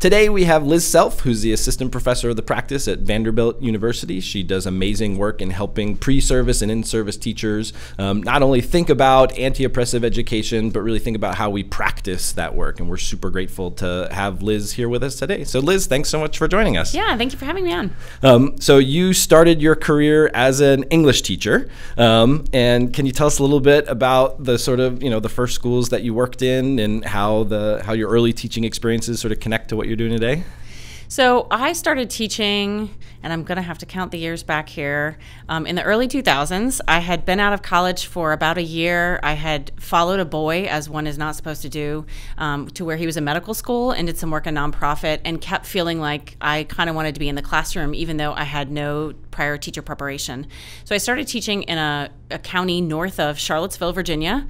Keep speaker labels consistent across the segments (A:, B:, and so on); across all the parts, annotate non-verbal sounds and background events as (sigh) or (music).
A: Today we have Liz Self, who's the assistant professor of the practice at Vanderbilt University. She does amazing work in helping pre service and in service teachers um, not only think about anti oppressive education, but really think about how we practice that work. And we're super grateful to have Liz here with us today. So, Liz, thanks so much for joining us.
B: Yeah, thank you for having me on.
A: Um, so, you started your career as an English teacher. Um, and can you tell us a little bit about the sort of, you know, the first schools that you worked in and how the how your early teaching experiences sort of connect to what you're doing today?
B: So I started teaching, and I'm going to have to count the years back here. Um, in the early 2000s, I had been out of college for about a year. I had followed a boy, as one is not supposed to do, um, to where he was in medical school and did some work in nonprofit, and kept feeling like I kind of wanted to be in the classroom, even though I had no prior teacher preparation. So I started teaching in a, a county north of Charlottesville, Virginia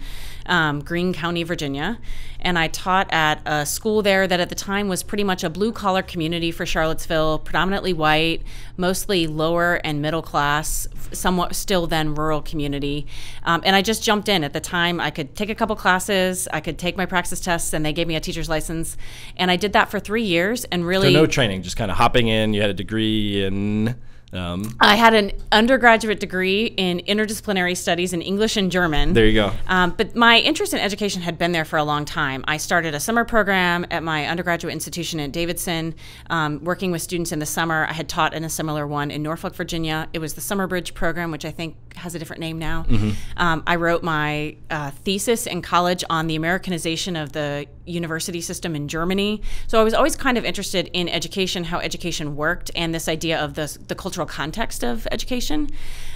B: um, Greene County, Virginia. And I taught at a school there that at the time was pretty much a blue collar community for Charlottesville, predominantly white, mostly lower and middle class, somewhat still then rural community. Um, and I just jumped in. At the time, I could take a couple classes, I could take my praxis tests, and they gave me a teacher's license. And I did that for three years and really.
A: So no training, just kind of hopping in. You had a degree in. Um,
B: I had an undergraduate degree in interdisciplinary studies in English and German.
A: There you go.
B: Um, but my interest in education had been there for a long time. I started a summer program at my undergraduate institution at Davidson, um, working with students in the summer. I had taught in a similar one in Norfolk, Virginia. It was the Summer Bridge program, which I think has a different name now. Mm-hmm. Um, I wrote my uh, thesis in college on the Americanization of the university system in Germany. So I was always kind of interested in education, how education worked, and this idea of the, the cultural context of education.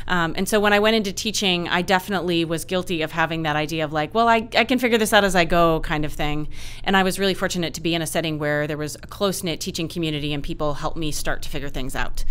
B: Um, and so when I went into teaching, I definitely was guilty of having that idea of like, well, I, I can figure this out as I go kind of thing. And I was really fortunate to be in a setting where there was a close knit teaching community and people helped me start to figure things out.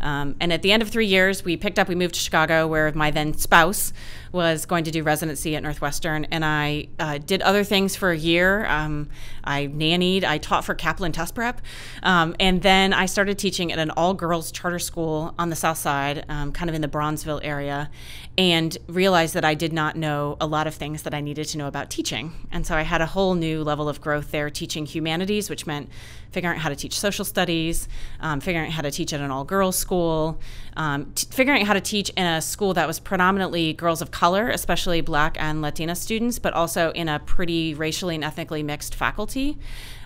B: Um, and at the end of three years, we picked up, we moved to Chicago, where my then spouse was going to do residency at Northwestern. And I uh, did other things for a year. Um, I nannied, I taught for Kaplan test prep. Um, and then I started teaching at an all girls charter school on the south side, um, kind of in the Bronzeville area, and realized that I did not know a lot of things that I needed to know about teaching. And so I had a whole new level of growth there teaching humanities, which meant figuring out how to teach social studies, um, figuring out how to teach at an all girls school, um, figuring out how to teach in a school that was predominantly girls of color, especially black and Latina students, but also in a pretty racially and ethnically mixed faculty.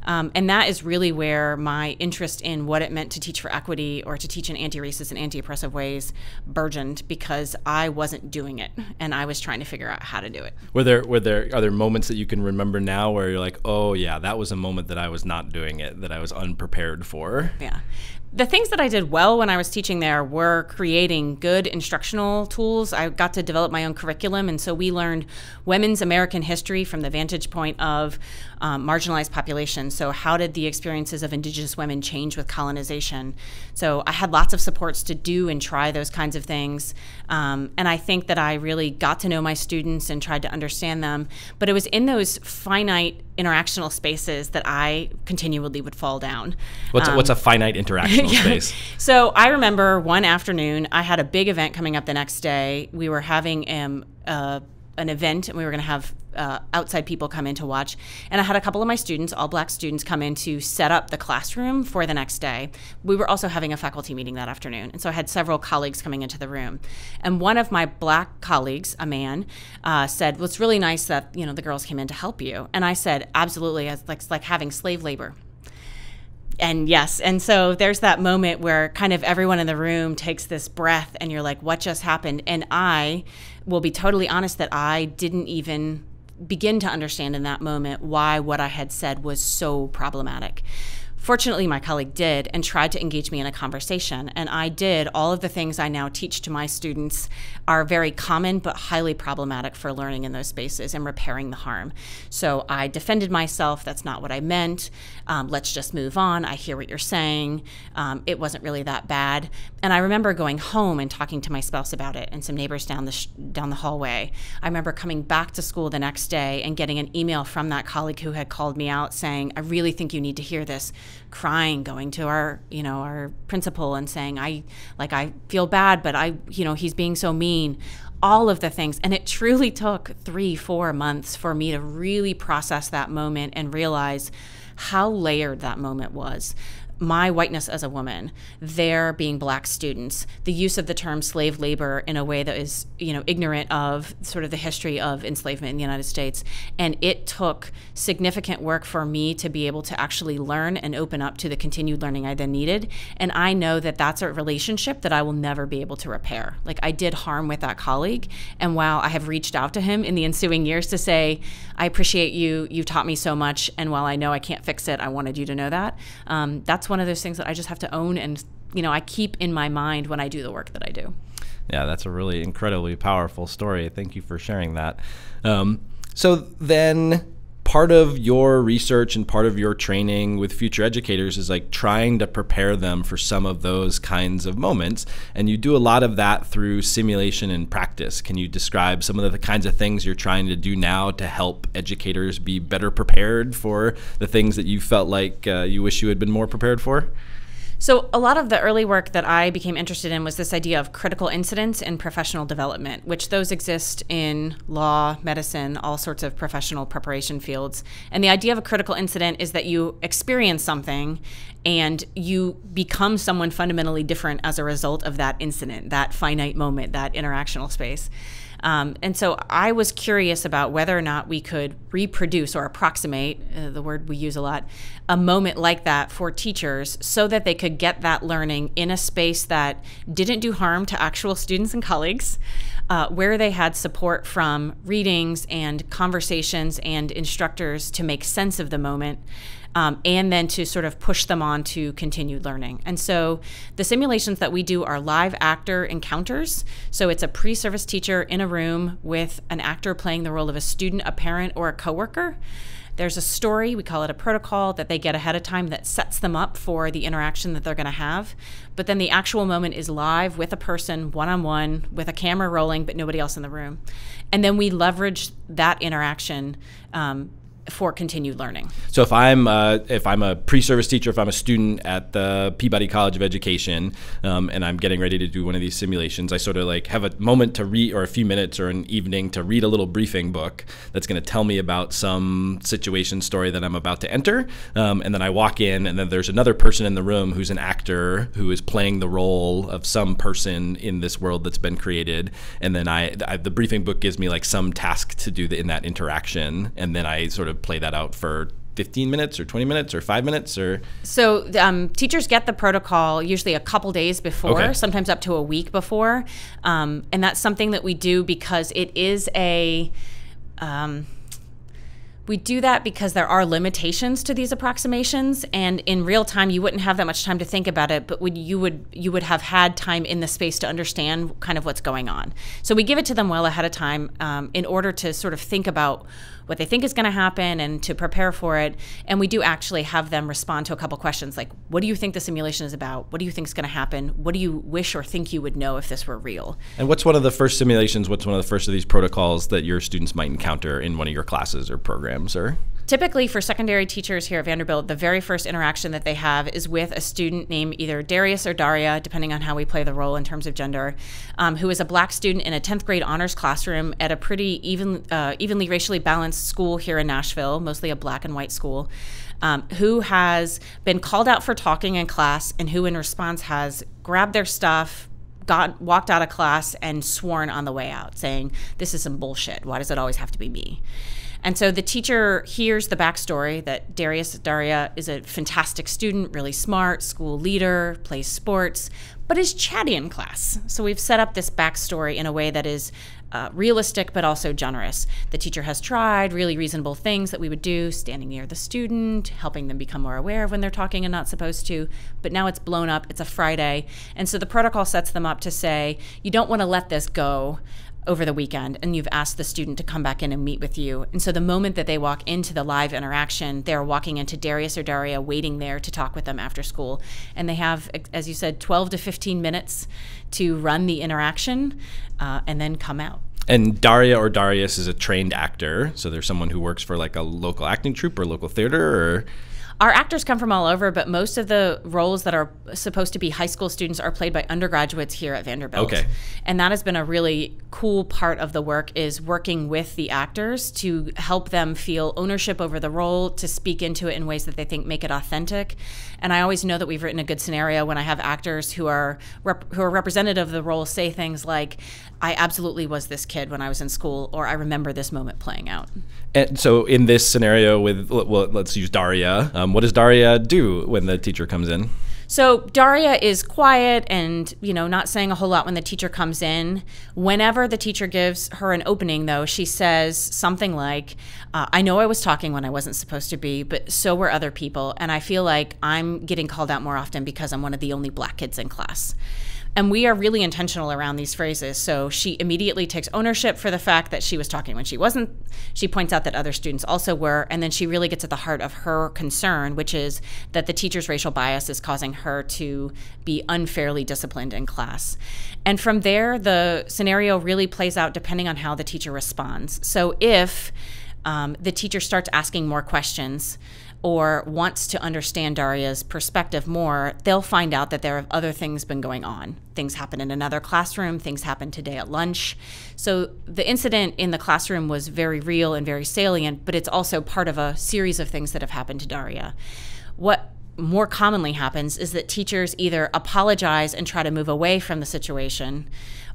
B: Um, and that is really where my interest in what it meant to teach for equity or to teach in anti racist and anti oppressive ways burgeoned because I wasn't doing it and I was trying to figure out how to do it.
A: Were there, were there, are there moments that you can remember now where you're like, oh, yeah, that was a moment that I was not doing it, that I was unprepared for?
B: Yeah the things that I did well when I was teaching there were creating good instructional tools. I got to develop my own curriculum, and so we learned women's American history from the vantage point of um, marginalized populations. So, how did the experiences of Indigenous women change with colonization? So, I had lots of supports to do and try those kinds of things. Um, and I think that I really got to know my students and tried to understand them. But it was in those finite interactional spaces that I continually would fall down.
A: What's, um, what's a finite interactional (laughs) yeah. space?
B: So I remember one afternoon, I had a big event coming up the next day. We were having um, uh, an event and we were going to have uh, outside people come in to watch. And I had a couple of my students, all black students, come in to set up the classroom for the next day. We were also having a faculty meeting that afternoon. And so I had several colleagues coming into the room. And one of my black colleagues, a man, uh, said, Well, it's really nice that, you know, the girls came in to help you. And I said, Absolutely. It's like, it's like having slave labor and yes and so there's that moment where kind of everyone in the room takes this breath and you're like what just happened and i will be totally honest that i didn't even begin to understand in that moment why what i had said was so problematic Fortunately, my colleague did and tried to engage me in a conversation. And I did. All of the things I now teach to my students are very common but highly problematic for learning in those spaces and repairing the harm. So I defended myself. That's not what I meant. Um, let's just move on. I hear what you're saying. Um, it wasn't really that bad. And I remember going home and talking to my spouse about it and some neighbors down the, down the hallway. I remember coming back to school the next day and getting an email from that colleague who had called me out saying, I really think you need to hear this crying going to our you know our principal and saying i like i feel bad but i you know he's being so mean all of the things and it truly took three four months for me to really process that moment and realize how layered that moment was my whiteness as a woman, their being black students, the use of the term slave labor in a way that is, you know, ignorant of sort of the history of enslavement in the United States. And it took significant work for me to be able to actually learn and open up to the continued learning I then needed. And I know that that's a relationship that I will never be able to repair. Like I did harm with that colleague. And while I have reached out to him in the ensuing years to say, I appreciate you, you taught me so much. And while I know I can't fix it, I wanted you to know that. Um, that's one of those things that I just have to own and you know I keep in my mind when I do the work that I do.
A: Yeah, that's a really incredibly powerful story. Thank you for sharing that. Um, so then part of your research and part of your training with future educators is like trying to prepare them for some of those kinds of moments and you do a lot of that through simulation and practice. Can you describe some of the kinds of things you're trying to do now to help educators be better prepared for the things that you felt like uh, you wish you had been more prepared for
B: so, a lot of the early work that I became interested in was this idea of critical incidents in professional development, which those exist in law, medicine, all sorts of professional preparation fields. And the idea of a critical incident is that you experience something and you become someone fundamentally different as a result of that incident, that finite moment, that interactional space. Um, and so I was curious about whether or not we could reproduce or approximate, uh, the word we use a lot, a moment like that for teachers so that they could get that learning in a space that didn't do harm to actual students and colleagues, uh, where they had support from readings and conversations and instructors to make sense of the moment um, and then to sort of push them on to continued learning. And so the simulations that we do are live actor encounters. So it's a pre service teacher in a room with an actor playing the role of a student, a parent, or a coworker. There's a story, we call it a protocol, that they get ahead of time that sets them up for the interaction that they're going to have. But then the actual moment is live with a person, one on one, with a camera rolling, but nobody else in the room. And then we leverage that interaction um, for continued learning.
A: So if I'm uh, if I'm a pre-service teacher, if I'm a student at the Peabody College of Education, um, and I'm getting ready to do one of these simulations, I sort of like have a moment to read or a few minutes or an evening to read a little briefing book that's going to tell me about some situation story that I'm about to enter, um, and then I walk in, and then there's another person in the room who's an actor who is playing the role of some person in this world that's been created, and then I, I the briefing book gives me like some task to do in that interaction, and then I sort of play that out for 15 minutes or 20 minutes or five minutes or?
B: So um, teachers get the protocol usually a couple days before okay. sometimes up to a week before. Um, and that's something that we do because it is a um, we do that because there are limitations to these approximations. And in real time you wouldn't have that much time to think about it but would you would you would have had time in the space to understand kind of what's going on. So we give it to them well ahead of time um, in order to sort of think about what they think is going to happen and to prepare for it. And we do actually have them respond to a couple questions like, what do you think the simulation is about? What do you think is going to happen? What do you wish or think you would know if this were real?
A: And what's one of the first simulations? What's one of the first of these protocols that your students might encounter in one of your classes or programs or?
B: Typically, for secondary teachers here at Vanderbilt, the very first interaction that they have is with a student named either Darius or Daria, depending on how we play the role in terms of gender, um, who is a black student in a 10th grade honors classroom at a pretty even, uh, evenly racially balanced school here in Nashville, mostly a black and white school. Um, who has been called out for talking in class and who, in response, has grabbed their stuff, got walked out of class and sworn on the way out, saying, "This is some bullshit. Why does it always have to be me?" And so the teacher hears the backstory that Darius Daria is a fantastic student, really smart, school leader, plays sports, but is chatty in class. So we've set up this backstory in a way that is uh, realistic but also generous. The teacher has tried really reasonable things that we would do, standing near the student, helping them become more aware of when they're talking and not supposed to. But now it's blown up. It's a Friday. And so the protocol sets them up to say, you don't want to let this go over the weekend and you've asked the student to come back in and meet with you. And so the moment that they walk into the live interaction, they're walking into Darius or Daria waiting there to talk with them after school. And they have, as you said, 12 to 15 minutes to run the interaction uh, and then come out.
A: And Daria or Darius is a trained actor. So there's someone who works for like a local acting troupe or local theater or
B: Our actors come from all over, but most of the roles that are supposed to be high school students are played by undergraduates here at Vanderbilt.
A: Okay.
B: And that has been a really cool part of the work is working with the actors to help them feel ownership over the role, to speak into it in ways that they think make it authentic. And I always know that we've written a good scenario when I have actors who are who are representative of the role say things like, "I absolutely was this kid when I was in school," or "I remember this moment playing out."
A: And so, in this scenario, with well, let's use Daria. Um, what does Daria do when the teacher comes in?
B: So Daria is quiet and, you know, not saying a whole lot when the teacher comes in. Whenever the teacher gives her an opening, though, she says something like, uh, I know I was talking when I wasn't supposed to be, but so were other people. And I feel like I'm getting called out more often because I'm one of the only black kids in class. And we are really intentional around these phrases. So she immediately takes ownership for the fact that she was talking when she wasn't. She points out that other students also were. And then she really gets at the heart of her concern, which is that the teacher's racial bias is causing her to be unfairly disciplined in class. And from there, the scenario really plays out depending on how the teacher responds. So if um, the teacher starts asking more questions, or wants to understand Daria's perspective more, they'll find out that there have other things been going on. Things happen in another classroom, things happen today at lunch. So the incident in the classroom was very real and very salient, but it's also part of a series of things that have happened to Daria. What more commonly happens is that teachers either apologize and try to move away from the situation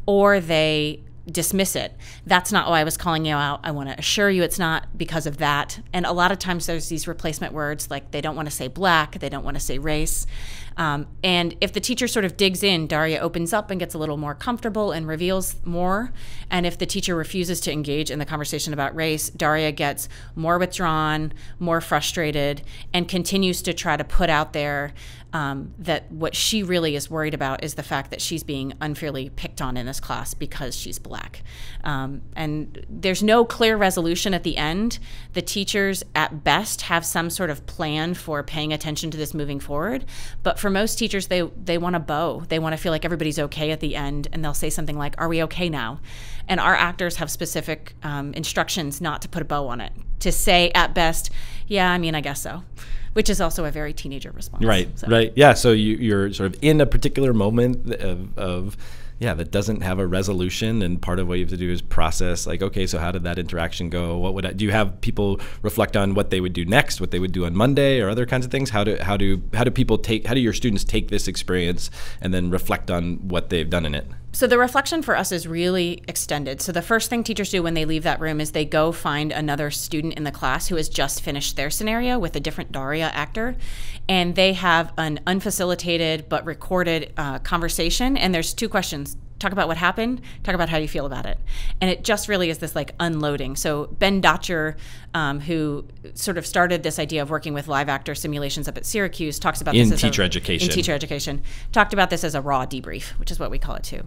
B: or they dismiss it. That's not why I was calling you out. I want to assure you it's not because of that. And a lot of times there's these replacement words like they don't want to say black, they don't want to say race. Um, and if the teacher sort of digs in, Daria opens up and gets a little more comfortable and reveals more. And if the teacher refuses to engage in the conversation about race, Daria gets more withdrawn, more frustrated, and continues to try to put out there um, that what she really is worried about is the fact that she's being unfairly picked on in this class because she's black. Um, and there's no clear resolution at the end. The teachers, at best, have some sort of plan for paying attention to this moving forward. But for most teachers, they, they want a bow. They want to feel like everybody's okay at the end, and they'll say something like, Are we okay now? And our actors have specific um, instructions not to put a bow on it, to say, at best, Yeah, I mean, I guess so which is also a very teenager response.
A: Right, so. right. Yeah, so you, you're sort of in a particular moment of, of yeah, that doesn't have a resolution, and part of what you have to do is process, like, okay, so how did that interaction go? What would I, do you have people reflect on what they would do next, what they would do on Monday, or other kinds of things? How do how do how do people take how do your students take this experience and then reflect on what they've done in it?
B: So the reflection for us is really extended. So the first thing teachers do when they leave that room is they go find another student in the class who has just finished their scenario with a different Daria actor, and they have an unfacilitated but recorded uh, conversation. And there's two questions talk about what happened, talk about how you feel about it. And it just really is this like unloading. So Ben Dotger, um, who sort of started this idea of working with live actor simulations up at Syracuse, talks about
A: in
B: this
A: teacher
B: a,
A: education.
B: In teacher education, talked about this as a raw debrief, which is what we call it too.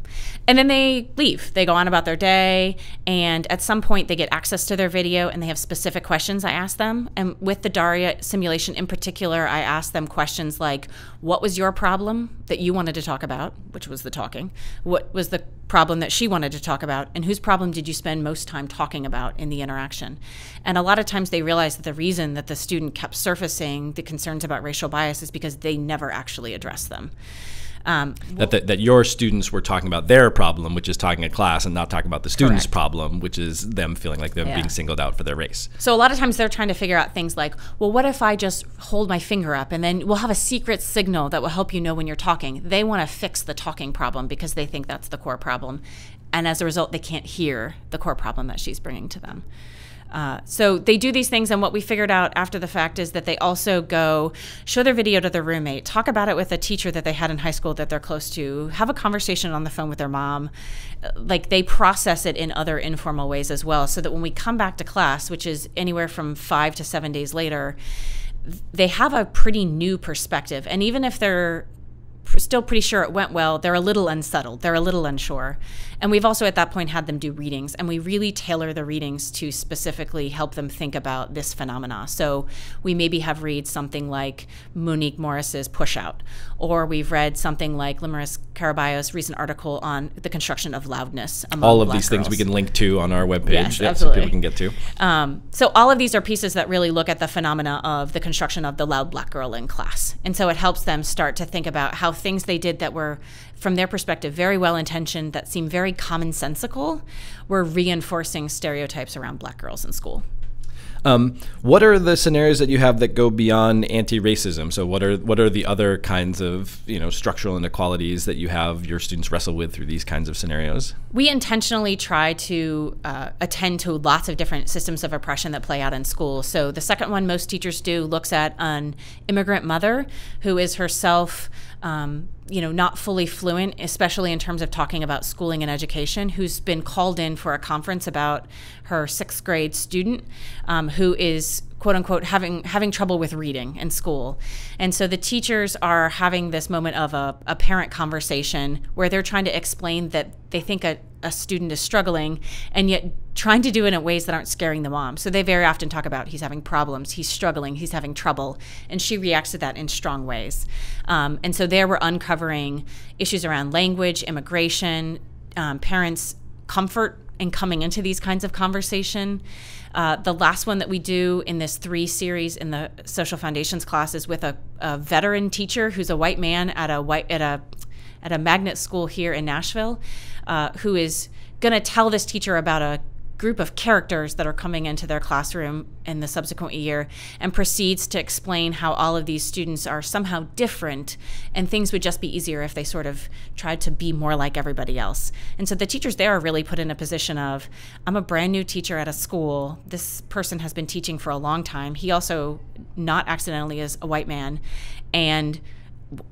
B: And then they leave. They go on about their day, and at some point they get access to their video, and they have specific questions. I ask them, and with the Daria simulation in particular, I ask them questions like, "What was your problem that you wanted to talk about?" Which was the talking. What was the problem that she wanted to talk about and whose problem did you spend most time talking about in the interaction? And a lot of times they realize that the reason that the student kept surfacing the concerns about racial bias is because they never actually addressed them
A: um, that, that, that your students were talking about their problem, which is talking a class, and not talking about the student's correct. problem, which is them feeling like they're yeah. being singled out for their race.
B: So a lot of times they're trying to figure out things like, well, what if I just hold my finger up and then we'll have a secret signal that will help you know when you're talking. They want to fix the talking problem because they think that's the core problem, and as a result, they can't hear the core problem that she's bringing to them. Uh, so they do these things, and what we figured out after the fact is that they also go show their video to their roommate, talk about it with a teacher that they had in high school that they're close to, have a conversation on the phone with their mom. Like they process it in other informal ways as well, so that when we come back to class, which is anywhere from five to seven days later, they have a pretty new perspective. And even if they're still pretty sure it went well. They're a little unsettled. They're a little unsure. And we've also at that point had them do readings, and we really tailor the readings to specifically help them think about this phenomena. So we maybe have read something like Monique Morris's Pushout, or we've read something like Limarys Caraballo's recent article on the construction of loudness.
A: all of these things we can link to on our webpage
B: Yes,
A: yeah, so people can get to.
B: Um, so all of these are pieces that really look at the phenomena of the construction of the loud black girl in class, and so it helps them start to think about how things they did that were, from their perspective, very well intentioned, that seem very commonsensical, were reinforcing stereotypes around black girls in school.
A: Um, what are the scenarios that you have that go beyond anti-racism? So what are what are the other kinds of you know structural inequalities that you have your students wrestle with through these kinds of scenarios?
B: We intentionally try to uh, attend to lots of different systems of oppression that play out in school. So the second one most teachers do looks at an immigrant mother who is herself. Um, you know, not fully fluent, especially in terms of talking about schooling and education, who's been called in for a conference about her sixth grade student um, who is quote unquote having having trouble with reading in school. And so the teachers are having this moment of a, a parent conversation where they're trying to explain that they think a, a student is struggling and yet trying to do it in ways that aren't scaring the mom. So they very often talk about he's having problems he's struggling he's having trouble and she reacts to that in strong ways. Um, and so there we're uncovering issues around language immigration um, parents comfort in coming into these kinds of conversation. Uh, the last one that we do in this three series in the social foundations class is with a, a veteran teacher who's a white man at a white at a at a magnet school here in Nashville, uh, who is going to tell this teacher about a group of characters that are coming into their classroom in the subsequent year and proceeds to explain how all of these students are somehow different and things would just be easier if they sort of tried to be more like everybody else. And so the teachers there are really put in a position of I'm a brand new teacher at a school. This person has been teaching for a long time. He also not accidentally is a white man and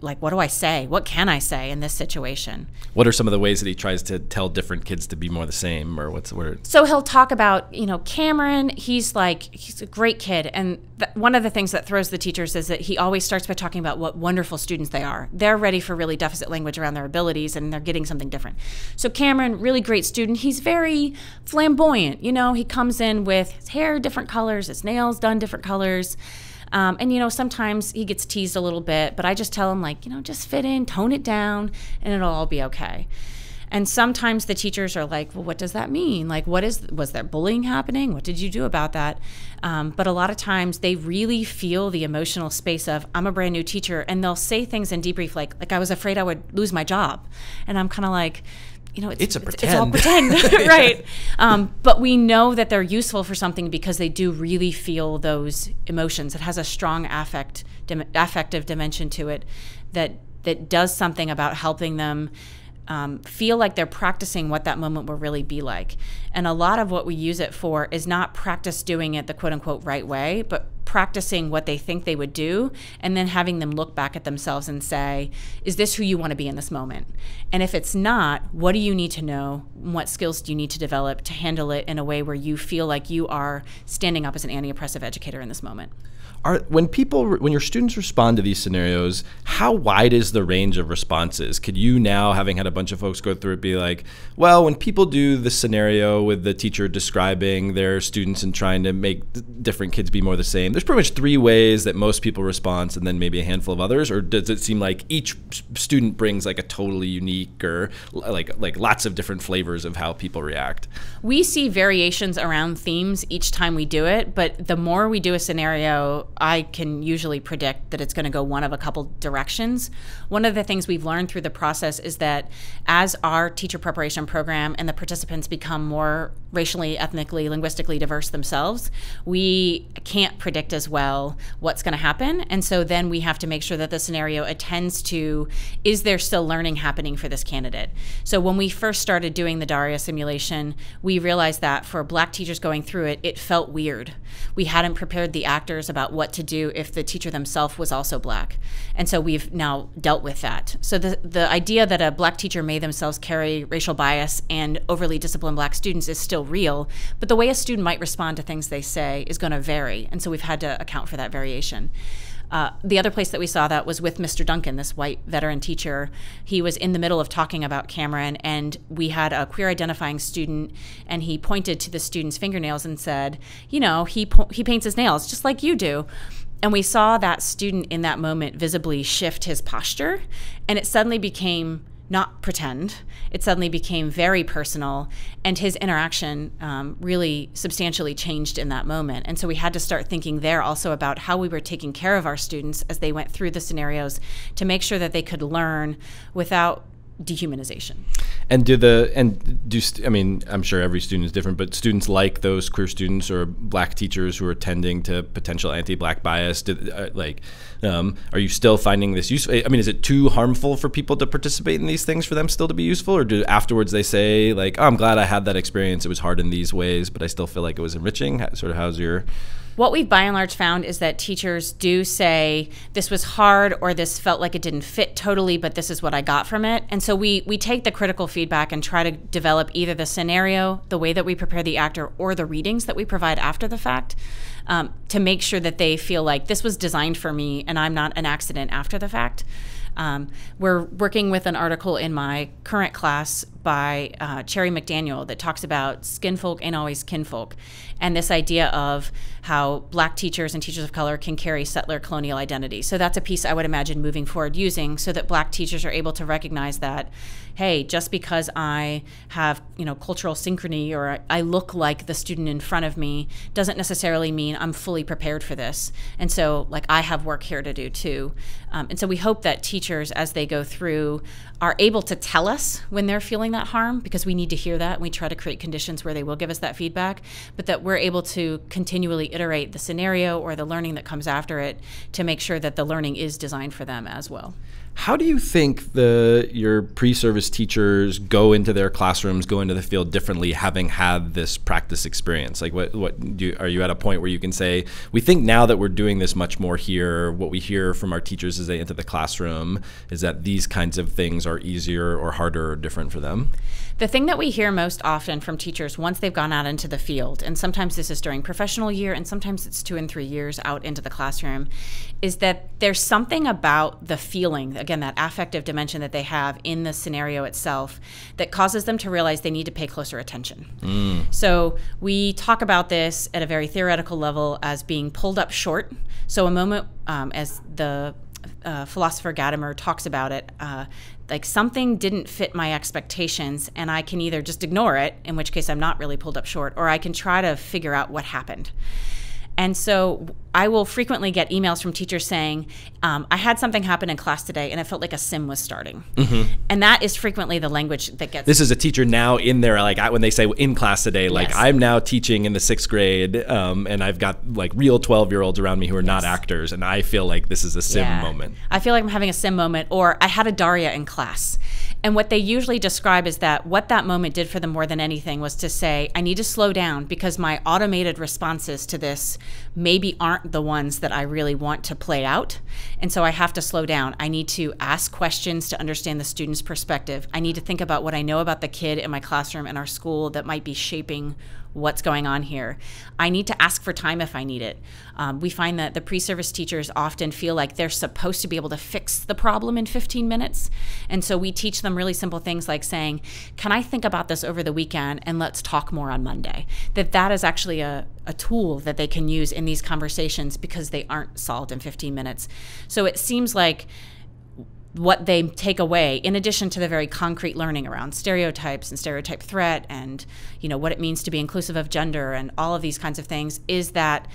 B: like what do I say? What can I say in this situation?
A: What are some of the ways that he tries to tell different kids to be more the same, or what's where?
B: So he'll talk about, you know, Cameron. He's like, he's a great kid, and one of the things that throws the teachers is that he always starts by talking about what wonderful students they are. They're ready for really deficit language around their abilities, and they're getting something different. So Cameron, really great student. He's very flamboyant. You know, he comes in with his hair different colors, his nails done different colors. Um, and you know, sometimes he gets teased a little bit, but I just tell him like, you know, just fit in, tone it down, and it'll all be okay. And sometimes the teachers are like, well, what does that mean? Like, what is, was there bullying happening? What did you do about that? Um, but a lot of times they really feel the emotional space of, I'm a brand new teacher. And they'll say things in debrief like, like, I was afraid I would lose my job. And I'm kind of like, you know, it's,
A: It's a
B: it's all
A: pretend.
B: pretend, (laughs) (laughs) right? Um, but we know that they're useful for something because they do really feel those emotions. It has a strong affect, dim- affective dimension to it that that does something about helping them um, feel like they're practicing what that moment will really be like. And a lot of what we use it for is not practice doing it the quote unquote right way, but practicing what they think they would do and then having them look back at themselves and say, is this who you want to be in this moment? And if it's not, what do you need to know? What skills do you need to develop to handle it in a way where you feel like you are standing up as an anti oppressive educator in this moment?
A: Are when people when your students respond to these scenarios, how wide is the range of responses? Could you now, having had a bunch of folks go through it, be like, well, when people do the scenario with the teacher describing their students and trying to make different kids be more the same, there's pretty much three ways that most people respond, and then maybe a handful of others, or does it seem like each student brings like a totally unique or like like lots of different flavors of how people react?
B: We see variations around themes each time we do it, but the more we do a scenario, I can usually predict that it's going to go one of a couple directions. One of the things we've learned through the process is that as our teacher preparation program and the participants become more racially, ethnically, linguistically diverse themselves, we can't predict as well what's going to happen. And so then we have to make sure that the scenario attends to is there still learning happening for this candidate? So when we first started doing the Daria simulation, we realized that for black teachers going through it, it felt weird. We hadn't prepared the actors about what to do if the teacher themselves was also black. And so we've now dealt with that. So the, the idea that a black teacher may themselves carry racial bias and overly disciplined black students is still real, but the way a student might respond to things they say is going to vary. And so we've had to account for that variation. Uh, the other place that we saw that was with Mr. Duncan, this white veteran teacher. He was in the middle of talking about Cameron, and we had a queer identifying student, and he pointed to the student's fingernails and said, "You know, he he paints his nails just like you do." And we saw that student in that moment visibly shift his posture, and it suddenly became not pretend. It suddenly became very personal, and his interaction um, really substantially changed in that moment. And so we had to start thinking there also about how we were taking care of our students as they went through the scenarios to make sure that they could learn without dehumanization.
A: And do the and do I mean I'm sure every student is different, but students like those queer students or black teachers who are tending to potential anti-black bias, did, uh, like, um, are you still finding this useful? I mean, is it too harmful for people to participate in these things for them still to be useful, or do afterwards they say like, oh, I'm glad I had that experience. It was hard in these ways, but I still feel like it was enriching. Sort of how's your
B: what we've by and large found is that teachers do say this was hard or this felt like it didn't fit totally, but this is what I got from it. And so we we take the critical feedback and try to develop either the scenario, the way that we prepare the actor, or the readings that we provide after the fact. Um, to make sure that they feel like this was designed for me and I'm not an accident after the fact. Um, we're working with an article in my current class by uh, Cherry McDaniel that talks about skinfolk and always kinfolk, and this idea of how black teachers and teachers of color can carry settler colonial identity. So that's a piece I would imagine moving forward using so that black teachers are able to recognize that, hey, just because I have you know cultural synchrony or I look like the student in front of me doesn't necessarily mean I'm fully prepared for this. And so like I have work here to do too. Um, and so we hope that teachers, as they go through, are able to tell us when they're feeling that harm because we need to hear that. And we try to create conditions where they will give us that feedback, but that we're able to continually iterate the scenario or the learning that comes after it to make sure that the learning is designed for them as well.
A: How do you think the your pre-service teachers go into their classrooms, go into the field differently, having had this practice experience? Like, what what do you, are you at a point where you can say we think now that we're doing this much more here? What we hear from our teachers as they enter the classroom is that these kinds of things are easier or harder or different for them.
B: The thing that we hear most often from teachers once they've gone out into the field, and sometimes this is during professional year, and sometimes it's two and three years out into the classroom, is that there's something about the feeling, again, that affective dimension that they have in the scenario itself, that causes them to realize they need to pay closer attention. Mm. So we talk about this at a very theoretical level as being pulled up short. So a moment, um, as the uh, philosopher Gadamer talks about it, uh, like something didn't fit my expectations and i can either just ignore it in which case i'm not really pulled up short or i can try to figure out what happened and so I will frequently get emails from teachers saying, um, I had something happen in class today and it felt like a sim was starting. Mm-hmm. And that is frequently the language that gets.
A: This is a teacher now in there, like when they say in class today, like yes. I'm now teaching in the sixth grade um, and I've got like real 12 year olds around me who are yes. not actors. And I feel like this is a sim yeah. moment.
B: I feel like I'm having a sim moment. Or I had a Daria in class and what they usually describe is that what that moment did for them more than anything was to say, I need to slow down because my automated responses to this maybe aren't the ones that I really want to play out. And so I have to slow down. I need to ask questions to understand the student's perspective. I need to think about what I know about the kid in my classroom and our school that might be shaping what's going on here. I need to ask for time if I need it. Um, we find that the pre service teachers often feel like they're supposed to be able to fix the problem in 15 minutes. And so we teach them really simple things like saying, Can I think about this over the weekend and let's talk more on Monday? That that is actually a, a tool that they can use in these conversations because they aren't solved in 15 minutes. So it seems like what they take away in addition to the very concrete learning around stereotypes and stereotype threat and you know what it means to be inclusive of gender and all of these kinds of things is that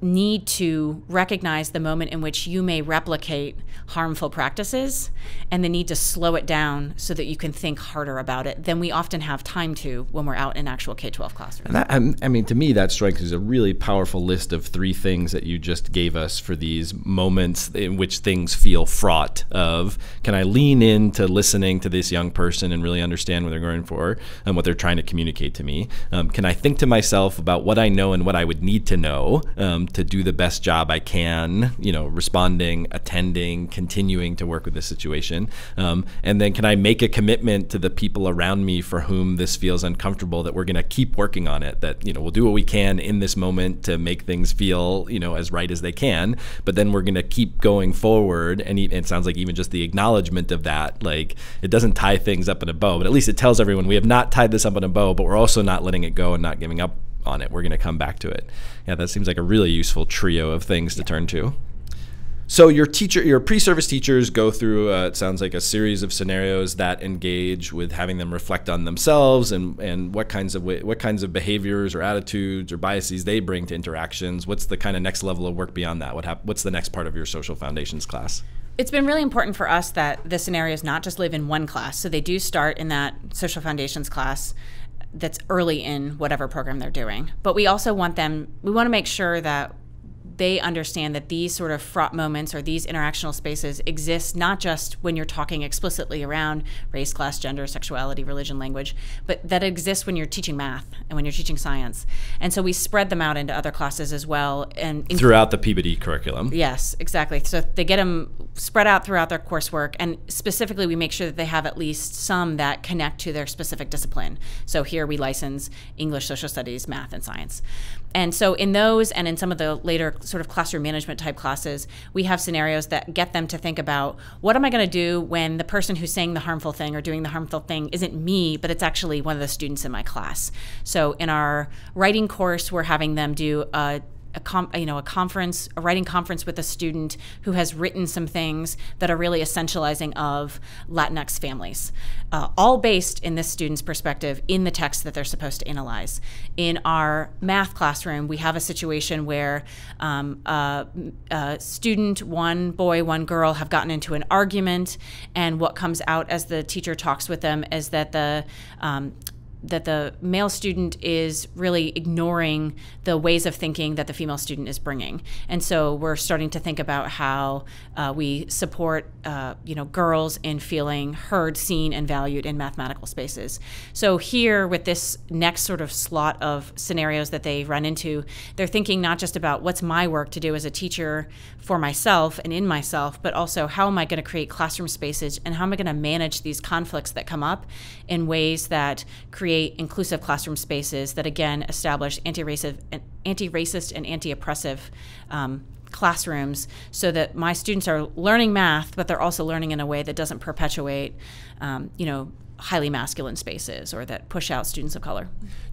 B: need to recognize the moment in which you may replicate harmful practices and the need to slow it down so that you can think harder about it than we often have time to when we're out in actual K 12 classrooms.
A: That, I mean, to me, that strikes as a really powerful list of three things that you just gave us for these moments in which things feel fraught of can I lean into listening to this young person and really understand what they're going for and what they're trying to communicate to me? Um, can I think to myself about what I know and what I would need to know? Uh, um, to do the best job I can, you know, responding, attending, continuing to work with the situation? Um, and then can I make a commitment to the people around me for whom this feels uncomfortable that we're going to keep working on it, that, you know, we'll do what we can in this moment to make things feel, you know, as right as they can, but then we're going to keep going forward. And it sounds like even just the acknowledgement of that, like it doesn't tie things up in a bow, but at least it tells everyone we have not tied this up in a bow, but we're also not letting it go and not giving up on it. We're going to come back to it. Yeah, that seems like a really useful trio of things to turn to. So your teacher, your pre-service teachers go through. Uh, it sounds like a series of scenarios that engage with having them reflect on themselves and and what kinds of what kinds of behaviors or attitudes or biases they bring to interactions. What's the kind of next level of work beyond that? What hap- What's the next part of your social foundations class?
B: It's been really important for us that the scenarios not just live in one class. So they do start in that social foundations class that's early in whatever program they're doing. But we also want them, we want to make sure that they understand that these sort of fraught moments or these interactional spaces exist not just when you're talking explicitly around race, class, gender, sexuality, religion, language, but that exists when you're teaching math and when you're teaching science. And so we spread them out into other classes as well. And
A: throughout the Peabody curriculum.
B: Yes, exactly. So they get them spread out throughout their coursework, and specifically, we make sure that they have at least some that connect to their specific discipline. So here we license English, social studies, math, and science. And so in those and in some of the later sort of classroom management type classes, we have scenarios that get them to think about what am I going to do when the person who's saying the harmful thing or doing the harmful thing isn't me, but it's actually one of the students in my class. So in our writing course, we're having them do a a com- you know a conference a writing conference with a student who has written some things that are really essentializing of latinx families uh, all based in this student's perspective in the text that they're supposed to analyze. In our math classroom we have a situation where um, a, a student one boy one girl have gotten into an argument and what comes out as the teacher talks with them is that the um, that the male student is really ignoring the ways of thinking that the female student is bringing, and so we're starting to think about how uh, we support, uh, you know, girls in feeling heard, seen, and valued in mathematical spaces. So here, with this next sort of slot of scenarios that they run into, they're thinking not just about what's my work to do as a teacher for myself and in myself, but also how am I going to create classroom spaces and how am I going to manage these conflicts that come up in ways that create create inclusive classroom spaces that again establish anti-racist, anti-racist and anti-oppressive um, classrooms so that my students are learning math, but they're also learning in a way that doesn't perpetuate, um, you know, highly masculine spaces or that push out students of color.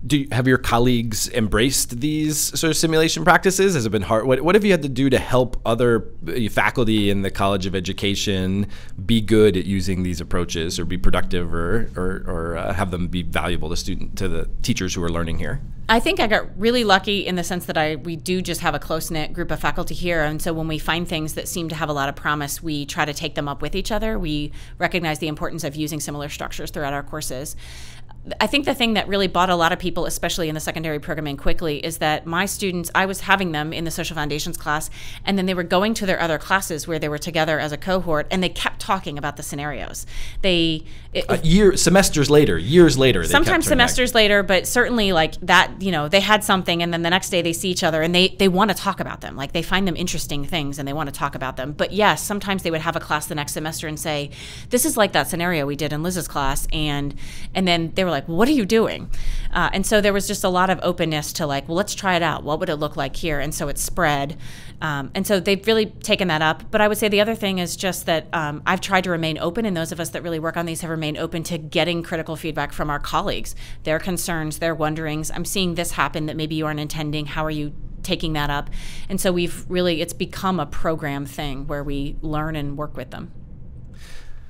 A: Do you, have your colleagues embraced these sort of simulation practices? Has it been hard? What, what have you had to do to help other uh, faculty in the College of Education be good at using these approaches or be productive or, or, or uh, have them be valuable to student to the teachers who are learning here?
B: I think I got really lucky in the sense that I we do just have a close knit group of faculty here, and so when we find things that seem to have a lot of promise, we try to take them up with each other. We recognize the importance of using similar structures throughout our courses. I think the thing that really bought a lot of people, especially in the secondary programming, quickly is that my students, I was having them in the social foundations class, and then they were going to their other classes where they were together as a cohort, and they kept talking about the scenarios. They
A: it, uh, year semesters later, years later.
B: Sometimes semesters back. later, but certainly like that. You know, they had something, and then the next day they see each other, and they they want to talk about them. Like they find them interesting things, and they want to talk about them. But yes, sometimes they would have a class the next semester and say, "This is like that scenario we did in Liz's class," and and then they were like, "What are you doing?" Uh, and so there was just a lot of openness to like, "Well, let's try it out. What would it look like here?" And so it spread. Um, and so they've really taken that up. But I would say the other thing is just that um, I've tried to remain open, and those of us that really work on these have remained open to getting critical feedback from our colleagues, their concerns, their wonderings. I'm seeing this happen that maybe you aren't intending. How are you taking that up? And so we've really, it's become a program thing where we learn and work with them.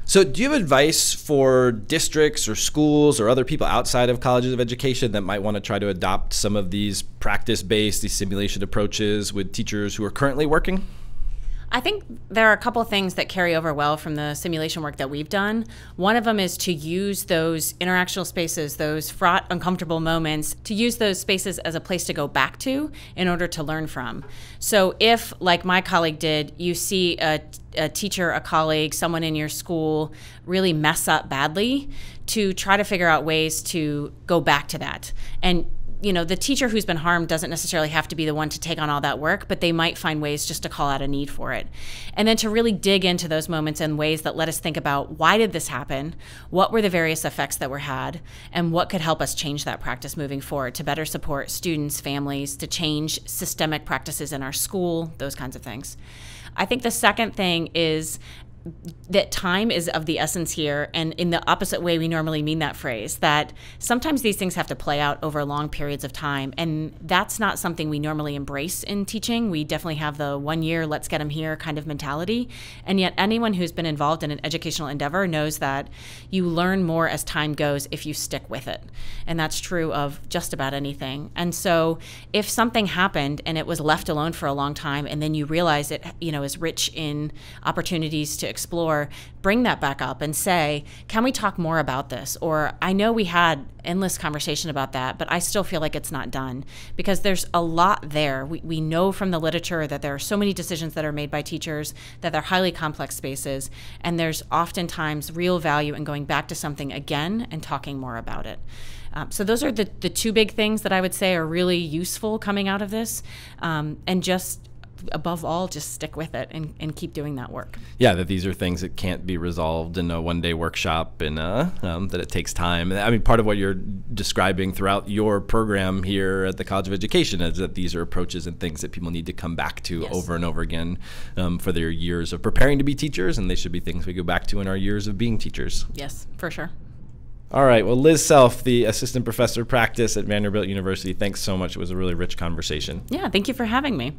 A: So, do you have advice for districts or schools or other people outside of colleges of education that might want to try to adopt some of these practice based, these simulation approaches with teachers who are currently working?
B: I think there are a couple things that carry over well from the simulation work that we've done. One of them is to use those interactional spaces, those fraught, uncomfortable moments, to use those spaces as a place to go back to in order to learn from. So, if, like my colleague did, you see a, a teacher, a colleague, someone in your school really mess up badly, to try to figure out ways to go back to that. And you know, the teacher who's been harmed doesn't necessarily have to be the one to take on all that work, but they might find ways just to call out a need for it. And then to really dig into those moments in ways that let us think about why did this happen? What were the various effects that were had? And what could help us change that practice moving forward to better support students, families, to change systemic practices in our school, those kinds of things. I think the second thing is that time is of the essence here and in the opposite way we normally mean that phrase that sometimes these things have to play out over long periods of time and that's not something we normally embrace in teaching. We definitely have the one year let's get them here kind of mentality and yet anyone who's been involved in an educational endeavor knows that you learn more as time goes if you stick with it and that's true of just about anything. And so if something happened and it was left alone for a long time and then you realize it you know is rich in opportunities to explore, bring that back up and say, can we talk more about this? Or I know we had endless conversation about that, but I still feel like it's not done because there's a lot there. We, we know from the literature that there are so many decisions that are made by teachers, that they're highly complex spaces, and there's oftentimes real value in going back to something again and talking more about it. Um, so those are the, the two big things that I would say are really useful coming out of this. Um, and just above all, just stick with it and, and keep doing that work.
A: Yeah, that these are things that can't be resolved in a one day workshop and uh, um, that it takes time. I mean, part of what you're describing throughout your program here at the College of Education is that these are approaches and things that people need to come back to yes. over and over again um, for their years of preparing to be teachers, and they should be things we go back to in our years of being teachers.
B: Yes, for sure.
A: All right. Well, Liz Self, the assistant professor of practice at Vanderbilt University, thanks so much. It was a really rich conversation.
B: Yeah, thank you for having me.